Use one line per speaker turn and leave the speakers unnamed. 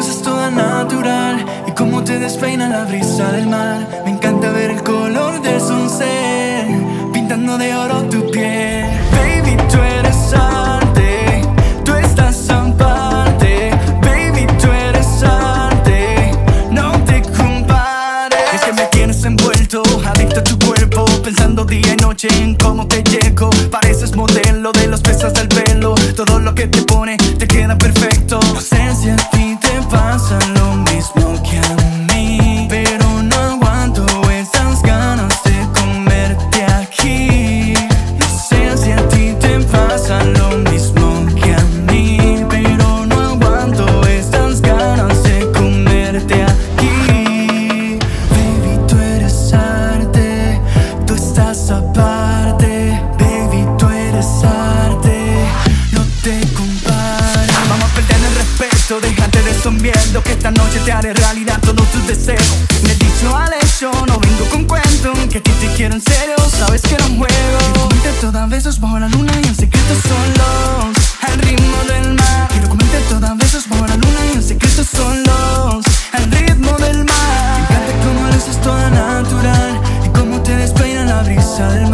besas toda natural y cómo te despeina la brisa del mar. Me encanta ver el color del sunset pintando de oro tu piel. Baby, tú eres arte, tú estás aparte. Baby, tú eres arte, no te compares. Es que me tienes envuelto, adicto a tu cuerpo, pensando día y noche en cómo te llego. Pareces modelo de los pesas del pelo, todo lo que te pone te queda perfecto. eso déjate de esos miedos Que esta noche te haré realidad todos tus deseos. Me he dicho al hecho, no vengo con cuentos Que a ti te quiero en serio, sabes que no juego. Quiero todas besos bajo la luna y en secreto solos Al ritmo del mar. Quiero comerte todas besos bajo la luna y en secreto solos Al ritmo del mar. Me cómo eres, toda natural Y cómo te despeina la brisa del mar